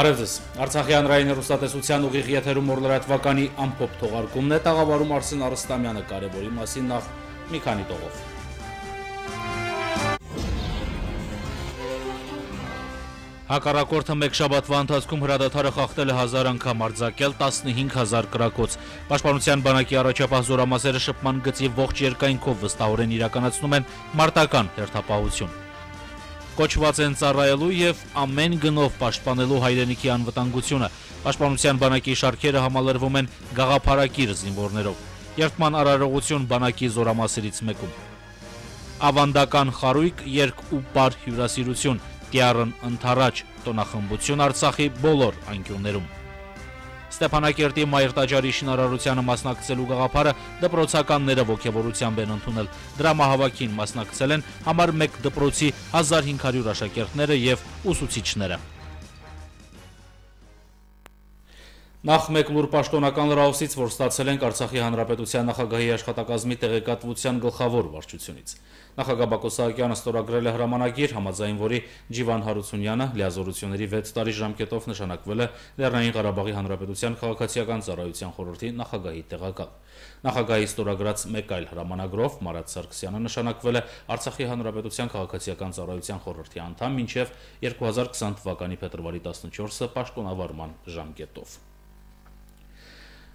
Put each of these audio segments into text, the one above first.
Բարև ձեզ։ Արցախի հանրային հեռուստատեսության ուղիղ եթերում օր լրատվականի ամփոփ թողարկումն է տաղավարում Արսեն Արստամյանը կարևորի մասին նախ մի քանի տողով։ Հակառակորդը մեկ շաբաթվա ընթացքում հրադադարը խախտել է 1000 անգամ արձակել 15000 կրակոց։ Պաշտպանության բանակի առաջապահ զորամասերը շփման գծի ողջ երկայնքով վստահորեն իրականացնում են մարտական հերթապահություն կոչված են ծառայելու եւ ամեն գնով պաշտպանելու հայրենիքի անվտանգությունը։ Պաշտպանության բանակի շարքերը համալրվում են գաղափարակիր զինվորներով։ Երթման արարողություն բանակի զորամասերից մեկում։ Ավանդական խարույկ, երկ ու պար հյուրասիրություն, Տիարն ընթառաջ, տոնախմբություն Արցախի բոլոր անկյուններում։ Ստեփանակերտի Մայր տաճարի շինարարությանը մասնակցելու գաղափարը դպրոցականները ողջավորությամբ են ընդունել։ Դրամահավաքին մասնակցել են համար 1 դպրոցի 1500 աշակերտները եւ ուսուցիչները։ Նախ մեկ լուր պաշտոնական լրահոսից, որ ստացել ենք Արցախի հանրապետության նախագահի աշխատակազմի տեղեկատվության գլխավոր վարչությունից։ Նախագահ Բակո Սահակյանը ստորագրել է հրամանագիր, համաձայն որի Ջիվան Հարությունյանը լիազորությունների 6 տարի ժամկետով նշանակվել է Լեռնային Ղարաբաղի հանրապետության քաղաքացիական ծառայության խորհրդի նախագահի տեղակալ։ Նախագահի ստորագրած մեկ այլ հրամանագրով Մարատ Սարգսյանը նշանակվել է Արցախի հանրապետության քաղաքացիական ծառայության խորհրդի անդամ մինչև 2020 թվականի փետրվարի 14-ը պաշտոնավարման ժամկետով։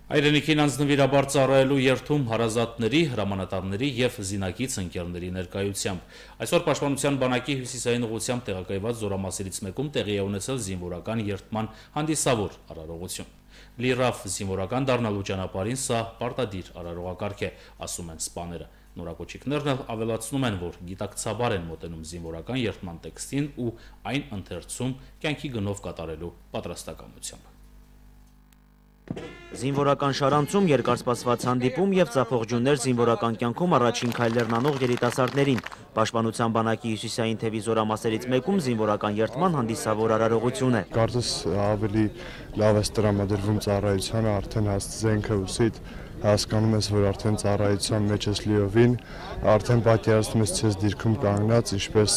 Այրենիքին անձնվիրաբար ծառայելու երթում հարազատների, հրամանատարների եւ զինակից ընկերների ներկայությամբ։ Այսօր Պաշտպանության բանակի հյուսիսային ուղությամբ տեղակայված զորամասերից մեկում տեղի է ունեցել զինվորական երթման հանդիսավոր արարողություն։ Լիրավ զինվորական դառնալու ճանապարհին սա պարտադիր արարողակարգ է, ասում են սպաները։ Նորակոչիկներն ավելացնում են, որ գիտակցաբար են մոտենում զինվորական երթման տեքստին ու այն ընթերցում կյանքի գնով կատարելու պատրաստակամությամբ։ Զինվորական շարանցում երկարսպասված հանդիպում եւ ծափողջուններ զինվորական կյանքում առաջին քայլերն անող երիտասարդներին։ Պաշտպանության բանակի հյուսիսային թևի զորամասերից մեկում զինվորական երթման հանդիսավոր արարողություն է։ Կարծես ավելի լավ է տրամադրվում ծառայությանը, արդեն հաստ զենքը ուսիդ հասկանում ես, որ արդեն ծառայության մեջ ես լիովին, արդեն պատկերացնում ես ցես դիրքում կանգնած, ինչպես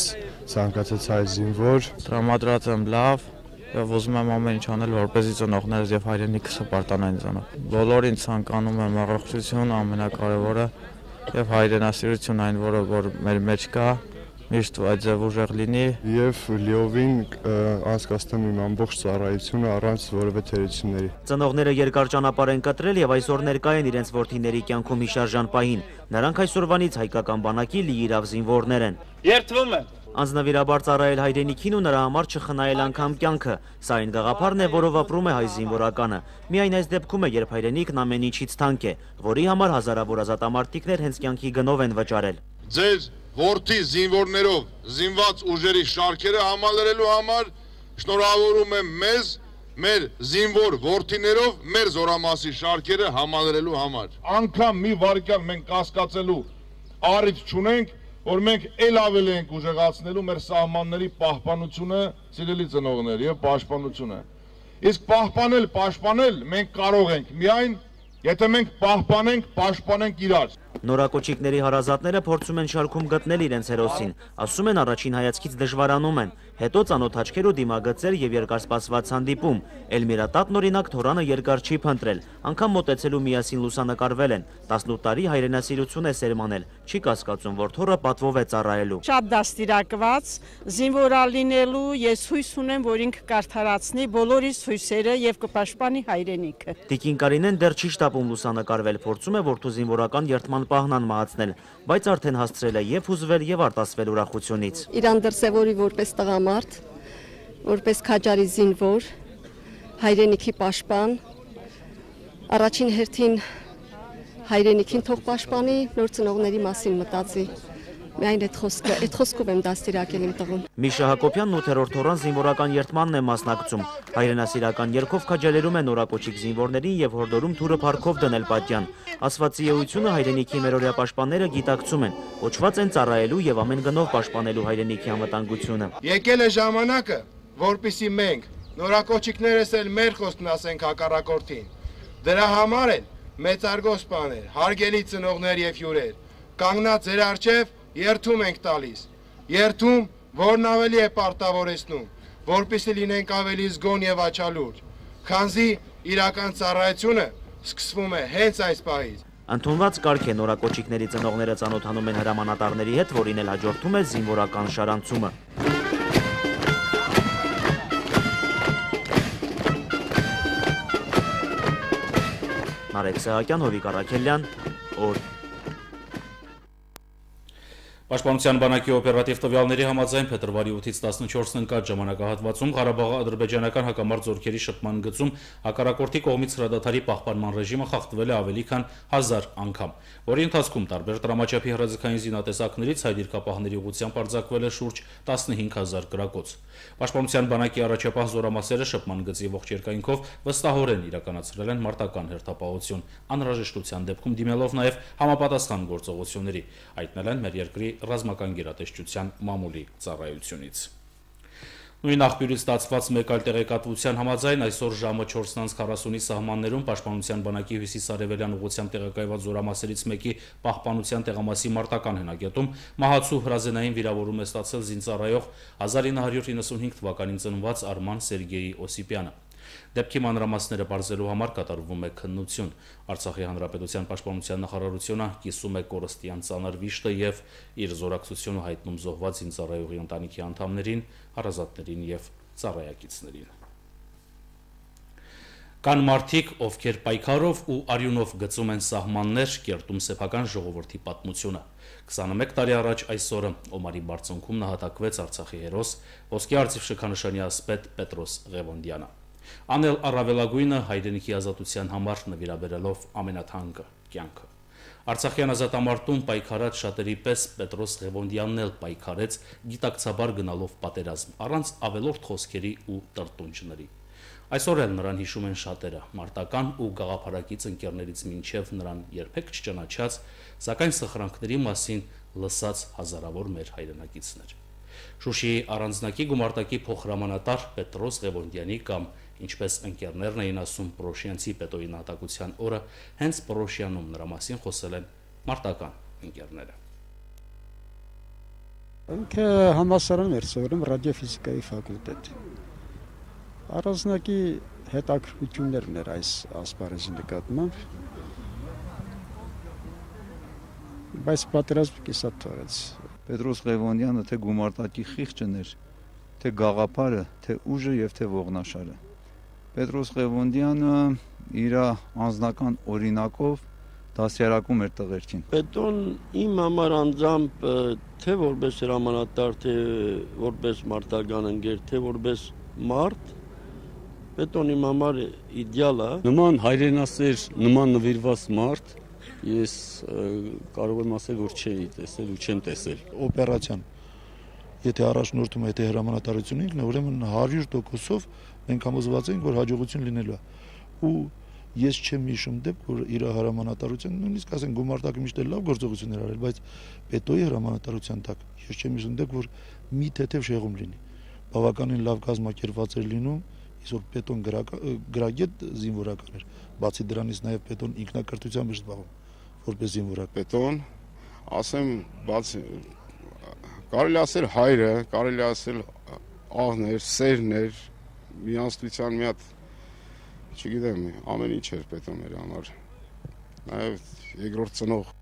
ցանկացած հայ զինվոր։ Տրամադրած եմ լավ, եւ ուզում եմ ամեն ինչ անել որպեսզի ծնողներս եւ հայրենիքս հպարտանային ծնող։ Բոլորին ցանկանում եմ առողջություն, ամենակարևորը եւ հայրենասիրություն այն, որը որ մեր մեջ կա, միշտ այդեւ ուժեղ լինի եւ լիովին անցկացնեմ իմ ամբողջ ծառայությունը առանց որևէ թերությունների։ Ծնողները երկար ճանապարհ են կտրել եւ այսօր ներկա են իրենց ворթիների կյանքում հիշարժան պահին։ Նրանք այսօրվանից հայկական բանակի լիիրավ զինվորներ են։ Երթվում եմ անձնավիրաբար ծառայել հայրենիքին ու նրա համար չխնայել անգամ կյանքը։ Սա այն գաղափարն է, որով ապրում է հայ զինվորականը։ Միայն այս դեպքում է, երբ հայրենիքն ամեն ինչից թանկ է, որի համար հազարավոր ազատամարտիկներ հենց կյանքի գնով են վճարել։ Ձեր որդի զինվորներով զինված ուժերի շարքերը համալրելու համար շնորհավորում եմ մեզ մեր զինվոր որդիներով մեր զորամասի շարքերը համալրելու համար։ Անկամ մի վարկյան մենք կասկածելու առիթ չունենք, որ մենք ել ավելի ենք ուժեղացնելու մեր սահմանների պահպանությունը, սիրելի ծնողներ եւ պաշտպանությունը։ Իսկ պահպանել, պաշտպանել մենք կարող ենք միայն Եթե մենք պահպանենք, պաշտպանենք իրար։ Նորակոչիկների հարազատները փորձում են շարքում գտնել իրենց հերոսին։ Ասում են առաջին հայացքից դժվարանում են, հետո ծանոթ աչքեր ու դիմագծեր եւ երկարսպասված հանդիպում։ Էլմիրա Տատն օրինակ Թորանը երկար չի փնտրել, անգամ մոտեցելու միասին լուսանկարվել են։ 18 տարի հայրենասիրություն է սերմանել, չի կասկածում, որ Թորը պատվով է ծառայելու։ Շատ դաստիարակված, զինվորալինելու ես հույս ունեմ, որ ինքը կարդարացնի բոլորիս հույսերը եւ կպաշտպանի հայրենիքը։ Տիկին Կարինեն դեռ չի շտապում լուսանկարվել, փորձում է որդու զինվորական երթման պահն անմահացնել, բայց արդեն հասցրել է եւ հուզվել եւ արտասվել ուրախությունից։ Իրան դրսեւորի որպես տղամարդ, որպես քաջարի զինվոր, հայրենիքի պաշտպան, առաջին հերթին հայրենիքին թող պաշտպանի, նոր ծնողների մասին մտածի։ Միայն այդ խոսքը, այդ խոսքով եմ դաստիարակել իմ տղուն։ Միշա Հակոբյանն 8-րդ օրան զինվորական երթմանն է մասնակցում։ Հայրենասիրական երկով քաջալերում է նորակոչիկ զինվորներին եւ հորդորում թուրը парքով դնել պատյան։ Ասվածի էությունը հայրենիքի մերօրյա պաշտպանները գիտակցում են, ոչված են ծառայելու եւ ամեն գնով պաշտպանելու հայրենիքի անվտանգությունը։ Եկել է ժամանակը, որpիսի մենք նորակոչիկներս էլ մեր խոսքն ասենք հակառակորդին։ Դրա համար են մեծարգո սպաներ, հարգելի ծնողներ եւ հյուրեր, կանգնած ձեր արջև երթում ենք տալիս։ Երթում, որն ավելի է պարտավորեցնում, որպեսզի լինենք ավելի զգոն եւ աչալուր, քանզի իրական ծառայությունը սկսվում է հենց այս պահից։ Ընդունված կարգ է նորակոչիկների ծնողները ծանոթանում են հրամանատարների հետ, որին էլ հաջորդում է զինվորական շարանցումը։ Նարեկ Սահակյան, Հովիկ Արաքելյան, օր Պաշտպանության բանակի օպերատիվ տվյալների համաձայն փետրվարի 8-ից 14-ն ընկած ժամանակահատվածում Ղարաբաղի ադրբեջանական հակամարտ զորքերի շփման գծում հակառակորդի կողմից հրադադարի պահպանման ռեժիմը խախտվել է ավելի քան 1000 անգամ, որի ընթացքում տարբեր դրամաչափի հրաձգային զինատեսակներից հայ դիրքապահների ուղղությամբ արձակվել է շուրջ 15000 գրակոց։ Պաշտպանության բանակի առաջապահ զորամասերը շփման գծի ողջ երկայնքով վստահորեն իրականացրել են մարտական հերթապահություն, անհրաժեշտության դեպքում դիմելով նաև համապատասխան գործողությունների, հայտնել են մեր երկրի ռազմական գերատեսչության մամուլի ծառայությունից։ Նույն աղբյուրից ստացված մեկ այլ տեղեկատվության համաձայն այսօր ժամը 4:40-ի սահմաններում Պաշտպանության բանակի հյուսիսարևելյան ուղղությամբ տեղակայված զորամասերից մեկի պահպանության տեղամասի մարտական հնագետում մահացու հրազենային վիրավորում է ստացել զինծառայող 1995 թվականին ծնված Արման Սերգեյ Օսիպյանը։ Դեպքի մանրամասները բարձելու համար կատարվում է քննություն։ Արցախի հանրապետության պաշտպանության նախարարությունը կիսում է կորստյան ցաներ վիշտը եւ իր զորակցությունը հայտնում զոհված ինձարայողի ընտանիքի անդամներին, հարազատներին եւ ծառայակիցներին։ Կան մարդիկ, ովքեր պայքարով ու արյունով գծում են սահմաններ, կերտում սեփական ժողովրդի պատմությունը։ 21 տարի առաջ այսօրը Օմարի բարձունքում նահատակվեց Արցախի հերոս ոսկե արծիվ շքանշանի ասպետ Պետրոս Ղևոնդյանը անել առավելագույնը հայրենիքի ազատության համար նվիրաբերելով ամենաթանկը կյանքը։ Արցախյան ազատամարտում պայքարած շատերի պես Պետրոս Ղևոնդյանն էլ պայքարեց գիտակցաբար գնալով պատերազմ առանց ավելորդ խոսքերի ու տրտունջների։ Այսօր էլ նրան հիշում են շատերը, մարտական ու գաղափարակից ընկերներից մինչև նրան երբեք չճանաչած, սակայն սխրանքների մասին լսած հազարավոր մեր հայրենակիցներ։ Շուշիի առանձնակի գումարտակի փոխհրամանատար Պետրոս Ղևոնդյանի կամ ինչպես ընկերներն էին ասում Պրոշյանցի պետոյի նահատակության օրը, հենց Պրոշյանում նրա մասին խոսել են մարտական ընկերները։ Ինքը համասարան էր սովորում ռադիոֆիզիկայի ֆակուլտետ։ Առանձնակի հետաքրքրություններն էր այս ասպարեզի նկատմամբ։ Բայց պատերազմը կիսատ թողեց։ Պետրոս Ղևոնդյանը թե գումարտակի խիղճն էր, թե գաղափարը, թե ուժը եւ թե ողնաշարը։ Պետրոս Ղևոնդյանը իր անձնական օրինակով դասյարակում էր տղերքին։ Պետոն իմ համար անձամբ թե որպես հրամանատար, թե որպես մարտական ընկեր, թե որպես մարդ Պետոն իմ համար իդեալ է։ Նման հայրենասեր, նման նվիրված մարդ ես կարող եմ ասել, որ չէի տեսել ու չեմ տեսել։ Օպերացիան եթե առաջնորդում է, եթե հրամանատարություն ինքն է, ուրեմն 100%-ով մենք համոզված ենք, որ հաջողություն լինելու է։ Ու ես չեմ հիշում դեպք, որ իր հրամանատարության, նույնիսկ ասեն գումարտակը միշտ լավ գործողություններ արել, բայց պետոյի հրամանատարության տակ ես չեմ հիշում դեպք, որ մի թեթև շեղում լինի։ Բավականին լավ կազմակերպված էր լինում, այսօր պետոն գրագետ զինվորական էր։ Բացի դրանից նաև պետոն ինքնակրթությամբ էր զբաղվում որպես զինվորակ։ Պետոն ասեմ, բացի կարելի ասել հայրը, կարելի ասել աղներ, սերներ, միանստության մի հատ չգիտեմ, ամեն ինչ էր պետք մեր համար։ Նաև երկրորդ ծնող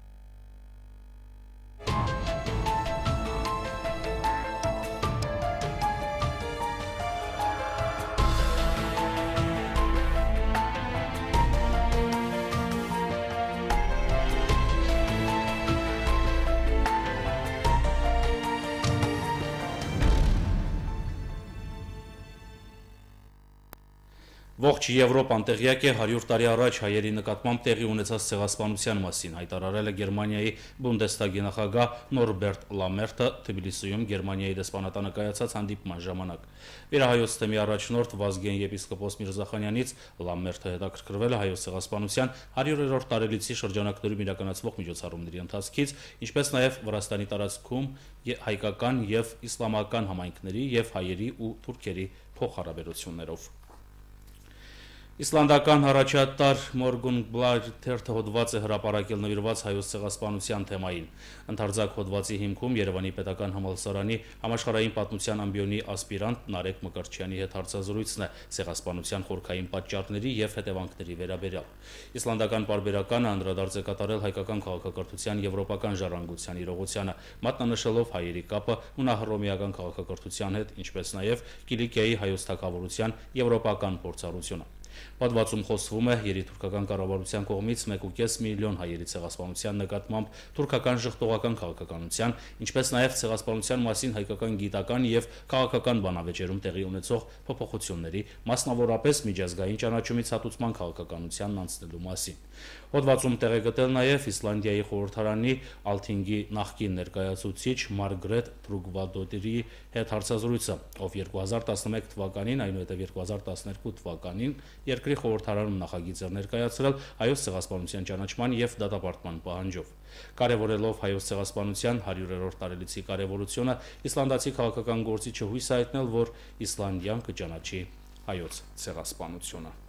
Ողջ Եվրոպան տեղյակ է 100 տարի առաջ հայերի նկատմամբ տեղի ունեցած ցեղասպանության մասին, հայտարարել է Գերմանիայի Բունդեստագի նախագահ Նորբերտ Լամերտը Թբիլիսիում Գերմանիայի դեսպանատանը կայացած հանդիպման ժամանակ։ Վերահայոց թեմի առաջնորդ Վազգեն եպիսկոպոս Միրզախանյանից Լամերտը հետաքրքրվել է հայոց ցեղասպանության 100-րդ տարելիցի շրջանակներում իրականացվող միջոցառումների ընթացքից, ինչպես նաև Վրաստանի տարածքում հայկական եւ իսլամական համայնքների եւ հայերի ու թուրքերի փոխհարաբերություններով։ Իսլանդական առաջատար Մորգուն Բլայր թերթը հոդված է հրապարակել նվիրված հայոց ցեղասպանության թեմային։ Ընթարձակ հոդվածի հիմքում Երևանի Պետական համալսարանի համաշխարհային պատմության ամբիոնի ասպիրանտ Նարեկ Մկրտչյանի հետ հարցազրույցն է ցեղասպանության խորքային պատճառների եւ հետևանքների վերաբերյալ։ Իսլանդական պարբերականը անդրադարձ է կատարել հայկական քաղաքակրթության եվրոպական ժառանգության իրողությանը, մատնանշելով հայերի կապը հունահռոմեական քաղաքակրթության հետ, ինչպես նաեւ Կիլիկիայի հայոց թագավորության եվրոպական փորձառությունը։ Պատվացում խոսվում է երիտուրքական կառավարության կողմից 1.5 միլիոն հայերի ցեղասպանության նկատմամբ թուրքական ժխտողական քաղաքականության, ինչպես նաև ցեղասպանության մասին հայկական գիտական եւ քաղաքական բանավեճերում տեղի ունեցող փոփոխությունների, մասնավորապես միջազգային ճանաչումից հատուցման քաղաքականությանն անցնելու մասին։ Հոդվածում տեղ է գտել նաև Իսլանդիայի խորհրդարանի Ալթինգի նախկին ներկայացուցիչ Մարգրետ Տրուգվադոդերի հետ հարցազրույցը, ով 2011 թվականին, այնուհետև 2012 թվականին երկրի խորհրդարանում նախագիծ էր ներկայացրել հայոց ցեղասպանության ճանաչման եւ դատապարտման պահանջով։ Կարևորելով հայոց ցեղասպանության 100-րդ տարելիցի կարևորությունը, իսլանդացի քաղաքական գործիչը հույս հայտնել, որ Իսլանդիան կճանաչի հայոց ցեղասպանությունը։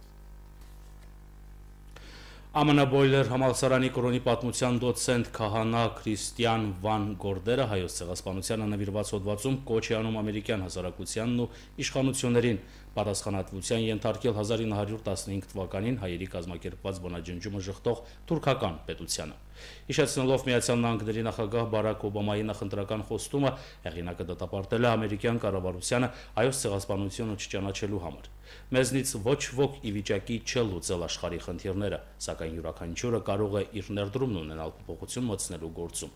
Boiler համալսարանի կրոնի պատմության դոցենտ քահանա Քրիստիան Վան Գորդերը հայոց ցեղասպանությանը նվիրված հոդվածում կոչ է անում ամերիկյան հասարակությանն ու իշխանություններին պատասխանատվության ենթարկել 1915 թվականին հայերի կազմակերպված բնաջնջումը շղթող թուրքական պետությանը։ Հիշեցնելով Միացյալ Նահանգների նախագահ Բարակ Օբամայի նախընտրական խոստումը, հեղինակը դատապարտել է ամերիկյան կառավարությանը հայոց ցեղասպանությունը չճանաչելու համար։ Մեզնից ոչ ոք ի վիճակի չէ լուծել աշխարհի խնդիրները, սակայն յուրաքանչյուրը կարող է իր ներդրումն ունենալ փոփոխություն մտցնելու գործում։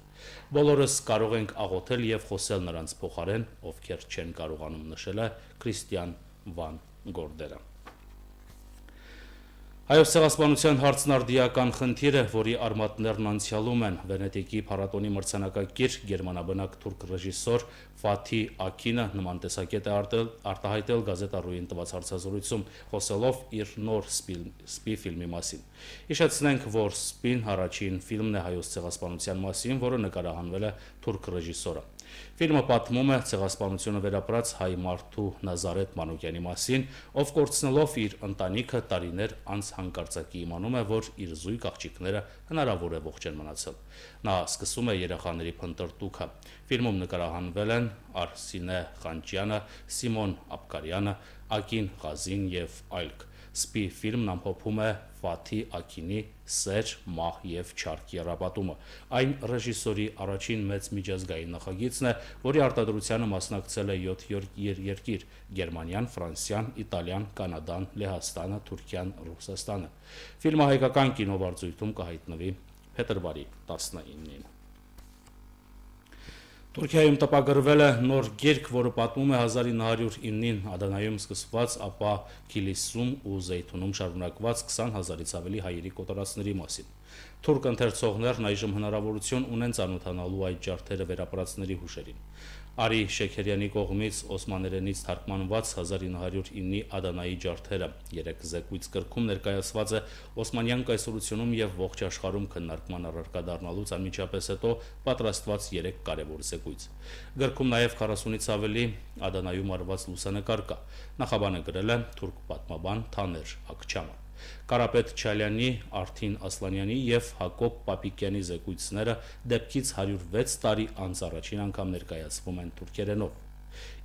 Բոլորս կարող ենք աղոթել եւ խոսել նրանց փոխարեն, ովքեր չեն կարողանում նշել է Քրիստիան Վան Գորդերը։ Հայոց ցեղասպանության հարցն արդիական խնդիր է, որի արմատներն անցյալում են. Վենետիկի փառատոնի մրցանակակիր գերմանաբնակ թուրք ռեժիսոր Ֆաթի Ակինը նման տեսակետ է արտահայտել գազետա.ru-ին տված հարցազրույցում, խոսելով իր նոր սպի ֆիլմի մասին։ Հիշեցնենք, որ սպին առաջին ֆիլմն է հայոց ցեղասպանության մասին, որը նկարահանվել է թուրք ռեժիսորը։ Ֆիլմը պատմում է ցեղասպանությունը վերապրած հայ մարդու Նազարեթ Մանուկյանի մասին, ով կորցնելով իր ընտանիքը տարիներ անց հանկարծակի իմանում է, որ իր զույգ աղջիկները հնարավոր է ողջ են մնացել։ Նա սկսում է երեխաների փնտրտուքը։ Ֆիլմում նկարահանվել են Արսինե Խանջյանը, Սիմոն Աբկարյանը, Ակին Ղազին եւ այլք։ Սպի ֆիլմն ամփոփում է Ֆաթի Ակինի Սեր, մահ եւ չարք երապատումը։ Այն ռեժիսորի առաջին մեծ միջազգային նախագիծն է, որի արտադրությանը մասնակցել է 7 երկիր՝ Գերմանիան, Ֆրանսիան, Իտալիան, Կանադան, Լեհաստանը, Թուրքիան, Ռուսաստանը։ Ֆիլմը հայկական կինովարձույթում կհայտնվի փետրվարի 19-ին։ Թուրքիայում տպագրվել է նոր գիրք, որը պատմում է 1909-ին Ադանայում սկսված, ապա Քիլիսում ու Զեյթունում շարունակված 20000-ից ավելի հայերի կոտորածների մասին։ Թուրք ընթերցողներն այժմ հնարավորություն ունեն ցանոթանալու այդ ջարդերը վերապրածների հուշերին։ Արի Շեքերյանի կողմից օսմաներենից թարգմանված 1909-ի Ադանայի ջարդերը երեք զեկույց գրքում ներկայացված է Օսմանյան կայսրությունում եւ ողջ աշխարհում քննարկման առարկա դառնալուց անմիջապես հետո պատրաստված 3 կարևոր զեկույց։ Գրքում նաեւ 40-ից ավելի Ադանայում արված լուսանկար կա։ Նախաբանը գրել է թուրք պատմաբան Թաներ Ակչամը։ Կարապետ Չալյանի, Արթին Ասլանյանի եւ Հակոբ Պապիկյանի զեկույցները դեպքից 106 տարի անց առաջին անգամ ներկայացվում են թուրքերենով։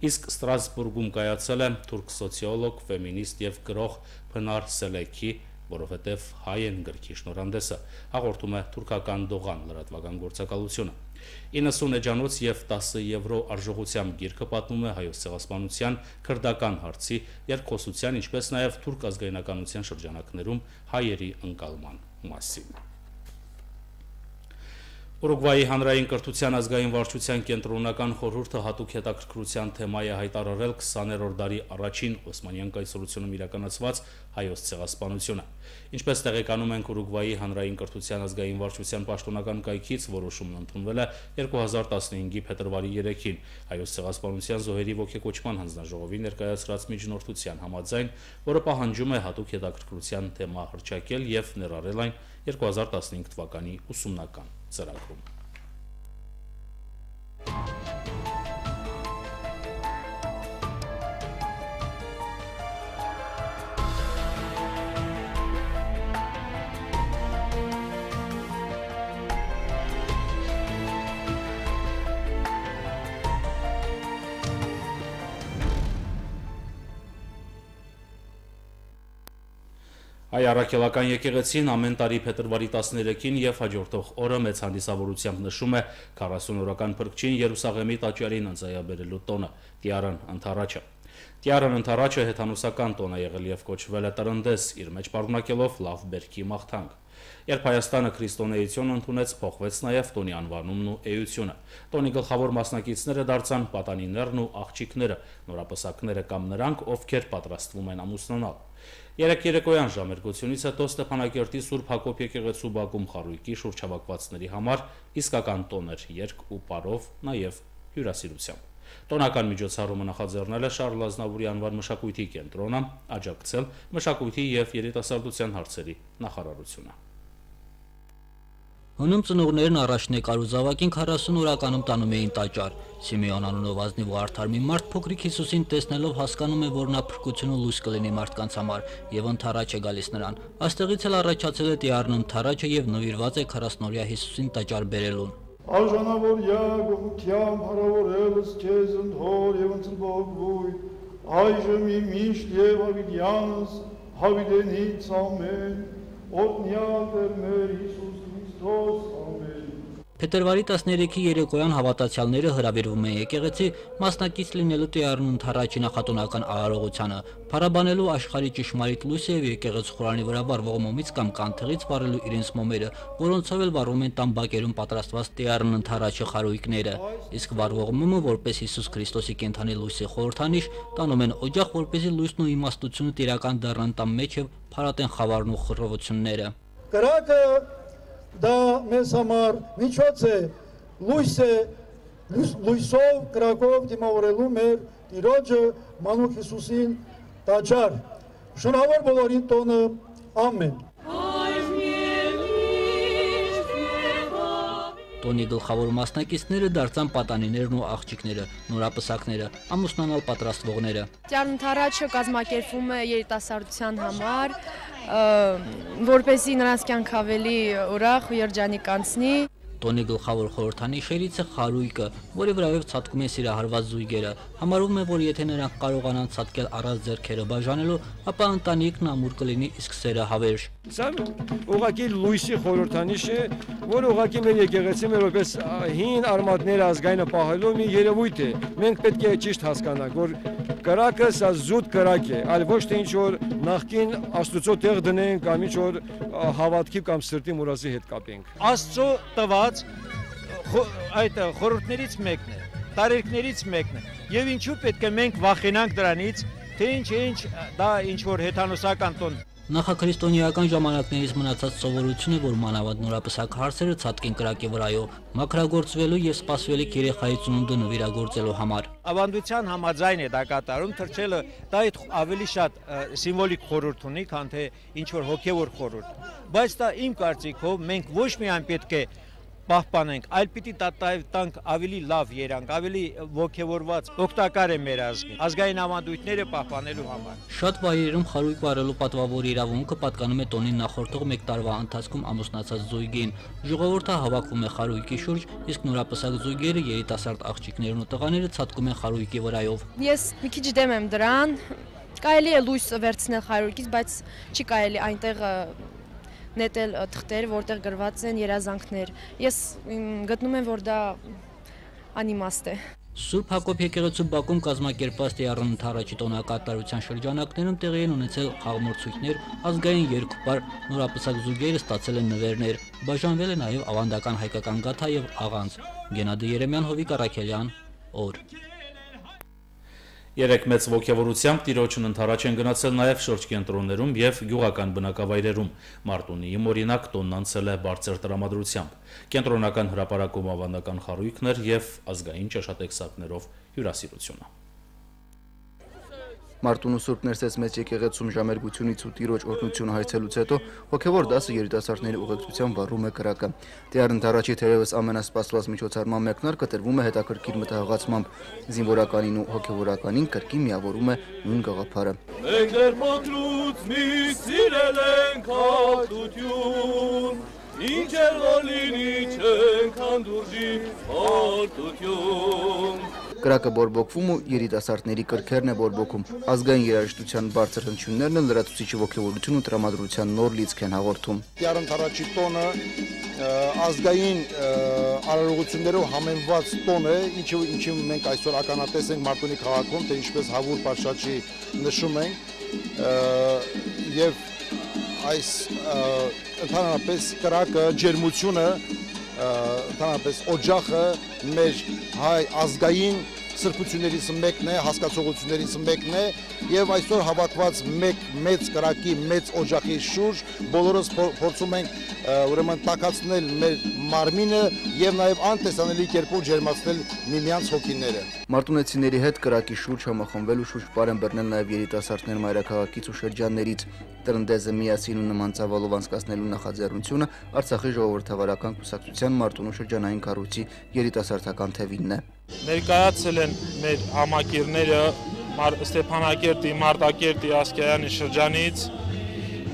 Իսկ Ստրասբուրգում կայացել է թուրք սոցիոլոգ, ֆեմինիստ եւ գրող Փնար Սելեքի որովհետև հայ են գրքի շնորհանդեսը հաղորդում է թուրքական դողան լրատվական գործակալությունը 90 էջանոց եւ 10 եվրո արժողությամբ գիրքը պատմում է հայոց ցեղասպանության քրդական հարցի երկխոսության, ինչպես նաեւ թուրք ազգայնականության շրջանակներում հայերի ընկալման մասին։ Ուրուգվայի հանրային կրթության ազգային վարչության կենտրոնական խորհուրդը հատուկ հետաքրքրության թեմա է հայտարարել 20-րդ դարի առաջին Օսմանյան կայսրությունում իրականացված հայոց ցեղասպանությունը։ Ինչպես տեղեկանում ենք Ուրուգվայի հանրային կրթության ազգային վարչության պաշտոնական կայքից, որոշումն ընդունվել է 2015-ի փետրվարի 3-ին հայոց ցեղասպանության զոհերի ողջակոչման հանձնաժողովի ներկայացրած միջնորդության համաձայն, որը պահանջում է հատուկ հետաքրքրության թեմա հրճակել եւ ներառել այն 2015 թվականի ուսումնական سلامكم. Հայ առաքելական եկեղեցին ամեն տարի փետրվարի 13-ին եւ հաջորդող օրը մեծ հանդիսավորությամբ նշում է 40-օրական փրկչին Երուսաղեմի տաճարին ընծայաբերելու տոնը՝ Տիարան ընթառաջը։ Տիարան ընթառաջը հեթանոսական տոն է եղել եւ կոչվել է տրնդես, իր մեջ պարունակելով լավ բերքի մաղթանք։ Երբ Հայաստանը քրիստոնեություն ընդունեց, փոխվեց նաև տոնի անվանումն ու էությունը։ Տոնի գլխավոր մասնակիցները դարձան պատանիներն ու աղջիկները, նորապսակները կամ նրանք, ովքեր պատրաստվում են ամուսնանալ։ Երեք երեկոյան ժամերգությունից հետո Ստեփանակերտի Սուրբ Հակոբ եկեղեցու Բակում խարույկի շուրջհավաքվածների համար իսկական տոներ երկ ու պարով, նաև հյուրասիրությամբ։ Տոնական միջոցառումը նախաձեռնել է Շարլ Ազնավուրի անվան մշակույթի կենտրոնը, աջակցել մշակույթի եւ երիտասարդության հարցերի նախարարությունը։ Հնում ծնողներն առաջն է կարուզավակին 40 օրականում տանում էին տաճար։ Սիմեոն անունով ազնիվ ու արդար մի մարդ փոքրիկ Հիսուսին տեսնելով հասկանում է, որ նա փրկությունը լույս կլինի մարդկանց համար եւ ընթառաջ է գալիս նրան։ Աստեղից էլ առաջացել է Տիարն ընթառաջը եւ նվիրված է 40-օրյա Հիսուսին տաճար բերելուն։ Արժանավոր յագողությամբ հարավորելս քեզ ընդհոր եւ ընծլբողույթ, այժմ իմ միշտ եւ հավիտյանս, հավիտենից ամեն, օրհնյալ Տեր մեր Հիսուս Քրիստոս, ամեն։ Փետրվարի 13-ի երեկոյան հավատացյալները հրավիրվում են եկեղեցի մասնակից լինելու Տիարն ընթառաջի նախատոնական արարողությանը, փառաբանելու աշխարհի ճշմարիտ լույսը եւ եկեղեցու խորանի վրա վառվող մոմից կամ կանթեղից վառելու իրենց մոմերը, որոնցով էլ վառվում են տան բակերում պատրաստված Տիարն ընթառաջի խարույկները։ Իսկ վառվող մոմը, որպես Հիսուս Քրիստոսի կենթանի լույսի խորհրդանիշ, տանում են օջախ, որպեսզի լույսն ու իմաստությունը տիրական դառնան տան մեջ եւ փառատեն խավարն ու խռովությունները։ Կրակը դա մեզ համար միջոց է, լույս է, լույսով, կրակով դիմավորելու մեր Տիրոջը Մանուկ Հիսուսին տաճար։ Շնորհավոր բոլորին տոնը ամեն։ Տոնի գլխավոր մասնակիցները դարձան պատանիներն ու աղջիկները, նորապսակները, ամուսնանալ պատրաստվողները։ Ճանթարաչը կազմակերպվում է երիտասարդության համար, որպեսզի նրանց կյանք ավելի ուրախ ու երջանիկ անցնի։ Տոնի գլխավոր խորհրդանիշերից է խարույկը, որի վրայով ցատկում են սիրահարված զույգերը։ Համարվում է, որ եթե նրանք կարողանան ցատկել առանց ձեռքերը բաժանելու, ապա ընտանիքն ամուր կլինի, իսկ սերը հավերժ։ Սա ուղղակի լույսի խորհրդանիշ է, որ ուղղակի մեր եկեղեցի մեր որպես հին արմատներ ազգայինը պահելու մի երևույթ է։ Մենք պետք է ճիշտ հասկանանք, որ կրակը սա զուտ կրակ է, այլ ոչ թե ինչ որ նախքին Աստծո տեղ դնենք կամ ինչ որ հավատքի կամ սրտի մուրացի հետ կապենք։ Աստծո տված այդ խորհուրդներից մեկն է, տարերկներից մեկն է։ Եվ ինչու պետք է մենք վախենանք դրանից, թե ինչ ինչ դա ինչ որ հեթանոսական տոն Նախաքրիստոնեական ժամանակներից մնացած սովորություն է, որ մանավանդ նորապսակ հարցերը ցածկին կրակի վրայով մակրագործվելու եւ սպասվելիք երեխայի ծնունդը նվիրագործելու համար։ Ավանդության համաձայն է դա կատարում, թրջելը դա այդ ավելի շատ սիմվոլիկ խորհուրդ ունի, քան թե ինչ որ հոգեվոր խորհուրդ։ Բայց դա իմ կարծիքով մենք ոչ միայն պետք է պահպանենք, այլ պիտի տանք ավելի լավ երանք, ավելի ողջևորված, օգտակար է մեր ազգին, ազգային ավանդույթները պահպանելու համար։ Շատ վայրերում խարույկ վարելու պատվավոր իրավունքը պատկանում է տոնին նախորդող 1 տարվա ընթացքում ամուսնացած զույգին։ Ժողովուրդը հավաքվում է խարույկի շուրջ, իսկ նորապսակ զույգերը երիտասարդ աղջիկներն ու տղաները ցատկում են խարույկի վրայով։ Ես մի քիչ դեմ եմ դրան, Կարելի է լույս վերցնել խարույկից, բայց չի կարելի այնտեղ նետել թղթեր, որտեղ գրված են երազանքներ։ Ես գտնում եմ, որ դա անիմաստ է։ Սուրբ Հակոբ եկեղեցու Բաքում կազմակերպված Տիառն ընթառաջի տոնակատարության շրջանակներում տեղի են ունեցել խաղմրցույթներ, ազգային երկուպար, նորապսակ զուգերը ստացել են նվերներ, բաժանվել է նաև ավանդական հայկական գաթա եւ աղանց։ Գենադի Երեմյան, Հովիկ Արաքելյան, օր Երեք մեծ ողջավորությամբ տիրոջն ընթരാճ են գնացել նաև շրջկենտրոններում եւ գյուղական բնակավայրերում։ Մարտունիում օրինակ տոնն անցել է բարձր տրամադրությամբ։ Կենտրոնական հրապարակում ավանդական խարույկներ եւ ազգային ճաշատեքսակներով հյուրասիրությունը։ Մարտունու Սուրբ Ներսես մեծ եկեղեցում ժամերգությունից ու տիրոջ օրհնություն հայցելուց հետո հոգևոր դասը երիտասարդների ուղեկցությամբ վառում է կրակը։ Տիարն Թարաչի թերևս ամենասպասված միջոցառման մեկնարկը տրվում է հետաքրքիր մտահղացմամբ։ Զինվորականին ու հոգևորականին կրկին միավորում է նույն գաղափարը։ Մենք դեռ փոքրուց մի սիրել ենք հատություն, ինչ էլ որ լինի չենք հանդուրժի հորտություն Կրակը բորբոքվում ու երիտասարդների կրքերն է բորբոքում։ Ազգային երաժշտության բարձր հնչյուններն էլ լրացուցիչ ողջավորություն ու տրամադրության նոր լիցք են հաղորդում։ Տիարն Թարաչի տոնը ազգային արարողություններով համեմված տոն է, ինչը ինչի մենք այսօր ականատես ենք Մարտունի քաղաքում, թե ինչպես Հավուր Պարշաչի նշում ենք եւ այս ընդհանրապես կրակը ջերմությունը ընդհանրապես օջախը մեր հայ ազգային սրբություններից մեկն է, հասկացողություններից մեկն է եւ այսօր հավաքված մեկ մեծ կրակի մեծ օջախի շուրջ բոլորս փորձում ենք ուրեմն տակածնել մեր մարմինը եւ նաեւ անտեսանելի կերպով ջերմացնել միմյանց հոգիները։ Մարտունեցիների հետ կրակի շուրջ համախմբվելու շուրջ պարեն բռնել նաեւ երիտասարդներ մայրաքաղաքից ու շրջաններից։ Տրնդեզը միասին ու նման ցավալով անցկացնելու նախաձեռնությունը Արցախի ժողովրդավարական կուսակցության Մարտունու շրջանային կառույցի երիտասարդական թևինն է։ Ներկայացել են մեր համակիրները Ստեփանակերտի, Մարտակերտի, Ասկայանի շրջանից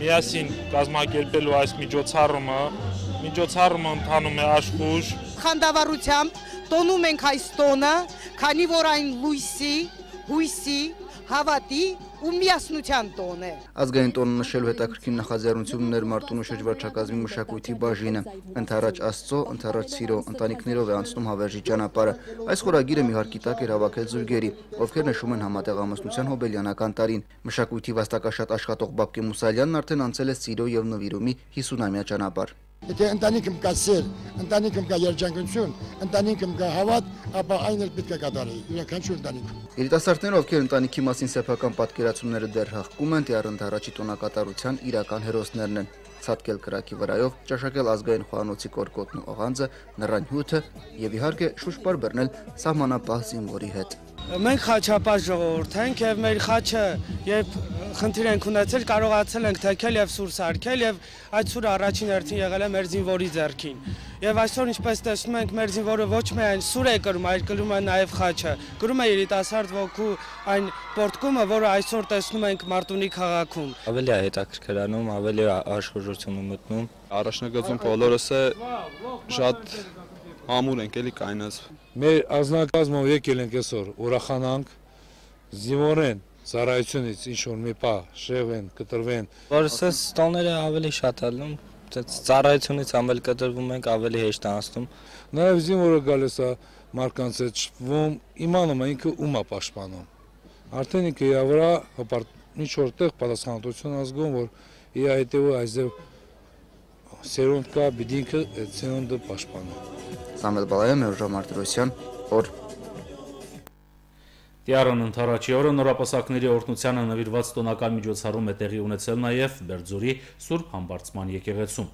միասին կազմակերպելու այս միջոցառումը միջոցառումը ընթանում է աշխուժ խանդավառությամբ տոնում ենք այս տոնը քանի որ այն լույսի հույսի հավատի ու միասնության տոն է։ Ազգային տոնը նշելու հետաքրքիր նախաձեռնություն ուներ Մարտունու շրջվարչակազմի մշակույթի բաժինը։ Ընթառաջ Աստծո, ընթառաջ Սիրո ընտանիքներով է անցնում հավերժի ճանապարհը։ Այս խորագիրը մի հարկի տակ էր հավաքել զույգերի, ովքեր նշում են համատեղ ամուսնության հոբելյանական տարին։ Մշակույթի վաստակաշատ աշխատող Բաբկե Մուսալյանն արդեն անցել է Սիրո եւ նվիրումի 50-ամյա ճանապարհ։ Եթե ընտանիքում կա սեր, ընտանիքում կա երջանկություն, ընտանիքում կա հավատ, ապա այն էլ պետք է կատարի յուրաքանչյուր ընտանիքում։ Երիտասարդները, ովքեր ընտանիքի մասին սեփական պատկերացումները դեռ հղկում են, դեռ առաջի տոնակատարության իրական հերոսներն են ցածկել կրակի վրայով, ճաշակել ազգային խոհանոցի կորկոտն ու աղանձը, նռան հյութը եւ իհարկե շուշպար բռնել սահմանապահ զինվորի հետ։ Մենք խաչապատ ժողովուրդ ենք եւ մեր խաչը երբ խնդիր ենք ունեցել, կարողացել ենք թեքել եւ սուր սարքել եւ այդ սուրը առաջին հերթին եղել է մեր զինվորի ձեռքին։ Եվ այսօր ինչպես տեսնում ենք, մեր զինվորը ոչ միայն սուր է կրում, այլ կրում է նաեւ խաչը։ Կրում է երիտասարդ ոգու այն պորտկումը, որը այսօր տեսնում ենք Մարտունի քաղաքում։ Ավելի է հետաքրքրանում, ավելի աշխուժություն մտնում։ Առաջնագծում բոլորս է շատ ամուր ենք էլի կայնած։ Մեր ազնագազմով եկել ենք այսօր ուրախանանք զինվորեն ծառայությունից ինչ որ մի պա շեղվեն, կտրվեն։ Որսս տոները ավելի շատ ալնում, ծառայությունից ամել կտրվում ենք, ավելի հեշտ անցնում։ Նաև զինվորը գալիս է մարկանց հետ շփվում, իմանում է ինքը ում է պաշտպանում։ Արդեն ինքը իր վրա հպարտ ինչ որտեղ պատասխանատվություն ազգում, որ իր հետևը այսձև սերունդ կա, պիտի ինքը այդ սերունդը պաշտպանի։ Սամվել Բալայան, Մերժա Մարտիրոսյան, օր Տիարան ընթարաչի օրը նորապասակների օրտնությանը նվիրված տոնական միջոցառում է տեղի ունեցել նաև Բերձորի Սուրբ Համբարձման եկեղեցում։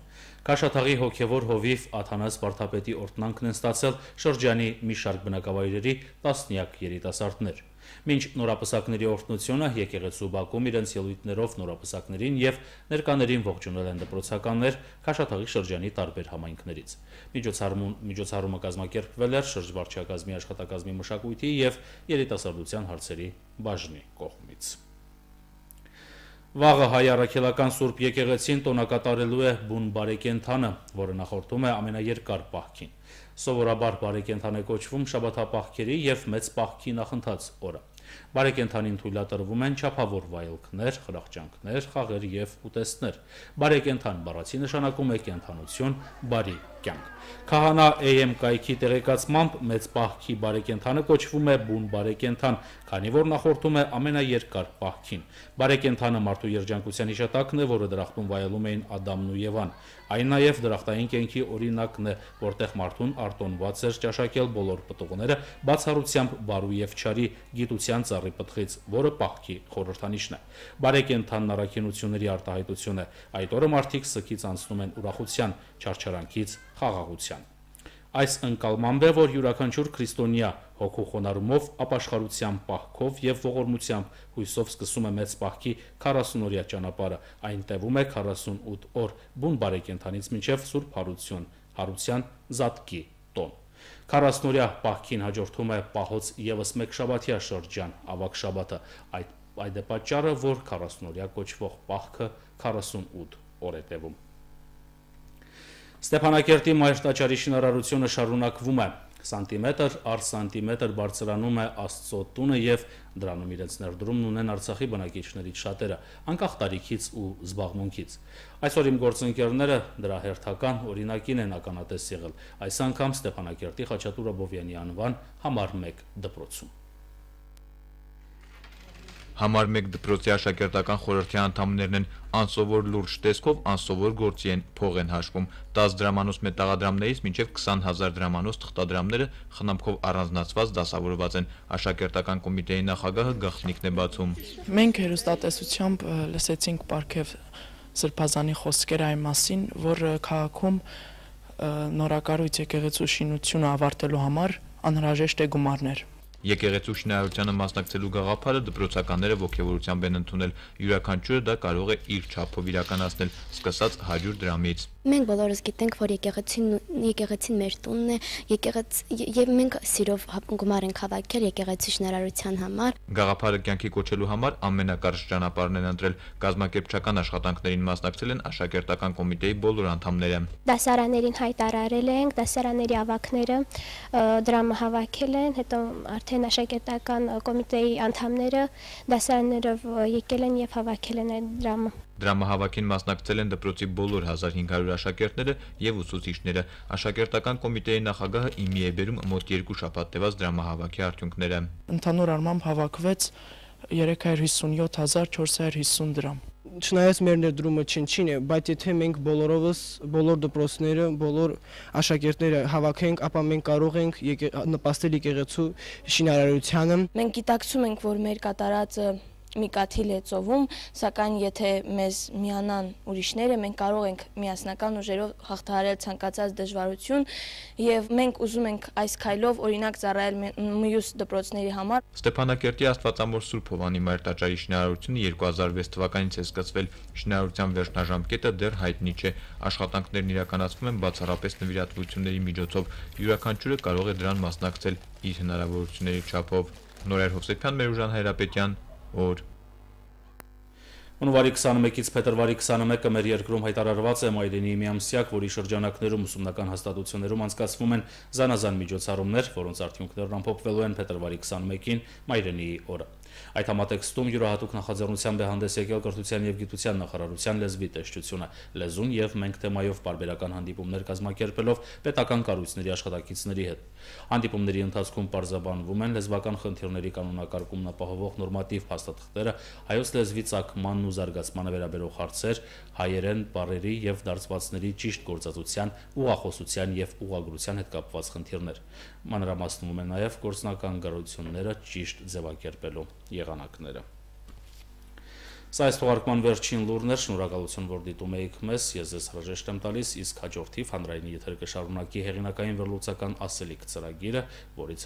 Քաշաթաղի հոգևոր հովիվ Աթանաս Վարդապետի օրտնանքն են ստացել շրջանի մի շարք բնակավայրերի տասնյակ երիտասարդներ։ Մինչ նորապսակների օրհնությունը եկեղեցու Բաքում իրենց ելույթներով նորապսակներին եւ ներկաներին ողջունել են դպրոցականներ Քաշաթաղի շրջանի տարբեր համայնքներից։ Միջոցառումն միջոցառումը կազմակերպվել էր շրջվարչակազմի աշխատակազմի մշակույթի եւ երիտասարդության հարցերի բաժնի կողմից։ Վաղը հայ առաքելական Սուրբ եկեղեցին տոնակատարելու է բուն բարեկենթանը, որը նախորդում է ամենաերկար պահքին։ Սովորաբար բարեկենթան է կոչվում շաբաթապահքերի եւ մեծ պահքի նախընթաց օրը։ Բարեկենթանին թույլատրվում են չափավոր վայելքներ, խրախճանքներ, խաղեր եւ ուտեստներ։ Բարեկենթան բառացի նշանակում է կենթանություն, բարի կյանք։ Քահանա AM կայքի տեղեկացմամբ մեծ պահքի բարեկենթանը կոչվում է բուն բարեկենթան, քանի որ նախորդում է ամենաերկար պահքին։ Բարեկենթանը մարդու երջանկության հիշատակն է, որը դրախտում վայելում էին Ադամն ու Եվան։ Այն նաև դրախտային կենքի օրինակն է, որտեղ մարդուն արտոնված էր ճաշակել բոլոր պտուղները բացառությամբ բարու եւ չարի գիտության ծառի պտղից, որը պահքի խորհրդանիշն է։ Բարեկենթանն առաքինությունների արտահայտություն է։ Այդ օրը մարդիկ սքից անցնում են ուրախության, չարչարանքից խաղաղության։ Այս ընկալմամբ է, որ յուրաքանչյուր քրիստոնյա հոգու խոնարհումով, ապաշխարությամբ, պահքով եւ ողորմությամբ հույսով սկսում է մեծ պահքի 40-օրյա ճանապարհը։ Այն տևում է 48 օր, բուն բարեկենթանից մինչև Սուրբ Հարություն, Հարության Զատկի տոն։ 40-օրյա պահքին հաջորդում է պահոց եւս մեկ շաբաթյա շրջան, ավակ շաբաթը։ Այդ այդ է պատճառը, որ 40-օրյա կոչվող պահքը 48 օր է տևում։ Ստեփանակերտի մայրտաճարի շինարարությունը շարունակվում է։ սանտիմետր առ սանտիմետր բարձրանում է Աստծո տունը եւ դրանում իրենց ներդրումն ունեն Արցախի բնակիչներից շատերը, անկախ տարիքից ու զբաղմունքից։ Այսօր իմ գործընկերները դրա հերթական օրինակին են ականատես եղել։ Այս անգամ Ստեփանակերտի Խաչատուր Աբովյանի անվան համար 1 դպրոցում։ Համար 1 դպրոցի աշակերտական խորհրդի անդամներն են անսովոր լուրջ տեսքով անսովոր գործի են փող են հաշվում 10 դրամանոց մետաղադրամներից մինչև 20000 դրամանոց թղթադրամները խնամքով առանձնացված դասավորված են աշակերտական կոմիտեի նախագահը գախնիկն է բացում Մենք հերոստատեսությամբ լսեցինք Պարքև Սրբազանի խոսքեր այն մասին, որ քաղաքում նորակառույց եկեղեցու շինությունը ավարտելու համար անհրաժեշտ է գումարներ Եկեղեցու շինարարությանը մասնակցելու գաղափարը դպրոցականները ողջավորությամբ են ընդունել։ Յուրաքանչյուրը դա կարող է իր չափով իրականացնել, սկսած 100 դրամից։ Մենք բոլորս գիտենք, որ եկեղեցին եկեղեցին մեր տունն է, եկեղեց եւ մենք սիրով գումար ենք հավաքել եկեղեցի շինարարության համար։ Գաղափարը կյանքի կոչելու համար ամենակարճ ճանապարհն են ընտրել կազմակերպչական աշխատանքներին մասնակցել են աշակերտական կոմիտեի բոլոր անդամները։ Դասարաններին հայտարարել ենք, դասարանների ավակները դրամը հավաքել են, հետո արդեն աշակերտական կոմիտեի անդամները դասարաններով եկել են եւ հավաքել են այդ դրամը։ Դրամահավաքին մասնակցել են դպրոցի բոլոր 1500 աշակերտները եւ ուսուցիչները։ Աշակերտական կոմիտեի նախագահը իմի է բերում մոտ 2 շաբաթ տևած դրամահավաքի արդյունքները։ Ընդհանուր առմամբ հավաքվեց 357450 դրամ չնայած մեր ներդրումը չնչին է, բայց եթե մենք բոլորովս բոլոր դպրոցները, բոլոր աշակերտները հավաքենք, ապա մենք կարող ենք նպաստել եկեղեցու շինարարությանը։ Մենք գիտակցում ենք, որ մեր կատարածը մի կաթիլ է ծովում, սակայն եթե մեզ միանան ուրիշները, մենք կարող ենք միասնական ուժերով հաղթահարել ցանկացած դժվարություն եւ մենք ուզում ենք այս քայլով օրինակ ծառայել մյուս դպրոցների համար։ Ստեփանակերտի Աստվածամոր Սուրբ Հովանի Մայր տաճարի շինարարությունը 2006 թվականից է սկսվել։ Շինարարության վերջնաժամկետը դեռ հայտնի չէ։ Աշխատանքներն իրականացվում են բացառապես նվիրատվությունների միջոցով։ Յուրաքանչյուրը կարող է դրան մասնակցել իր հնարավորությունների չափով։ Նորեր Հովսեփյան, Մերուժան Հայրապետյան, օր Հունվարի 21-ից փետրվարի 21-ը մեր երկրում հայտարարված է Մայրենի միամսյակ, որի շրջանակներում ուսումնական հաստատություններում անցկացվում են զանազան միջոցառումներ, որոնց արդյունքներն ամփոփվելու են փետրվարի 21-ին Մայրենիի օրը։ Այդ համատեքստում յուրահատուկ նախաձեռնությամբ է հանդես եկել կրթության եւ գիտության նախարարության լեզվի տեսչությունը, լեզուն եւ մենք թեմայով բարբերական հանդիպումներ կազմակերպելով պետական կառույցների աշխատակիցների հետ։ Հանդիպումների ընթացքում պարզաբանվում են լեզվական խնդիրների կանոնակարգումն ապահովող նորմատիվ փաստաթղթերը, հայոց լեզվի ցակմանն ու զարգացմանը վերաբերող հարցեր, հայերեն բառերի եւ դարձվածների ճիշտ գործածության, ուղախոսության եւ ուղագրության հետ կապված խնդիրներ։ Մանրամասնվում է նաեւ գործնական գարությունները ճիշտ ձևակերպելու եղանակները։ Սա այս թողարկման վերջին լուրն էր, շնորհակալություն, որ դիտում եք մեզ, ես ձեզ հրաժեշտ եմ տալիս, իսկ հաջորդիվ հանրային եթեր կշարունակի հեղինակային վերլուծական ասելիք ծրագիրը, որից